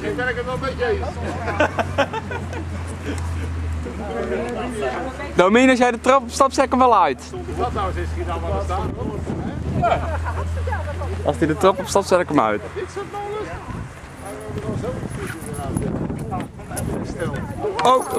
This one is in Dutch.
Ik werk het wel een beetje eens. Domien, als jij de trap opstapt, zet ik hem wel uit. Wat nou eens is hier dan wat staan? Als hij de trap opstapt, zet ik hem uit. Dit soort molens? Stil. Oh,